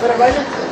Pero bueno.